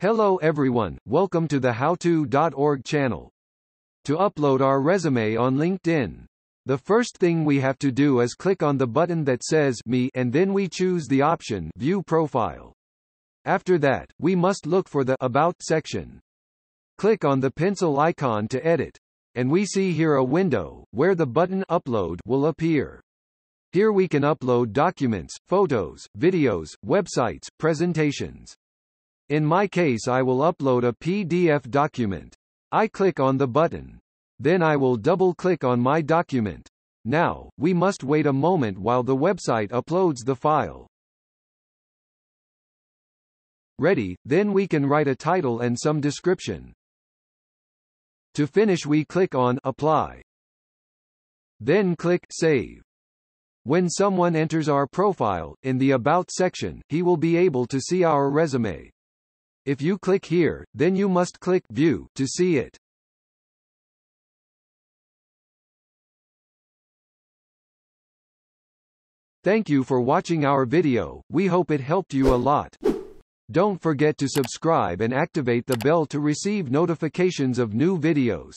Hello everyone, welcome to the howto.org channel. To upload our resume on LinkedIn, the first thing we have to do is click on the button that says Me and then we choose the option View Profile. After that, we must look for the About section. Click on the pencil icon to edit, and we see here a window, where the button Upload will appear. Here we can upload documents, photos, videos, websites, presentations. In my case I will upload a PDF document. I click on the button. Then I will double-click on my document. Now, we must wait a moment while the website uploads the file. Ready, then we can write a title and some description. To finish we click on Apply. Then click Save. When someone enters our profile, in the About section, he will be able to see our resume. If you click here, then you must click View to see it. Thank you for watching our video, we hope it helped you a lot. Don't forget to subscribe and activate the bell to receive notifications of new videos.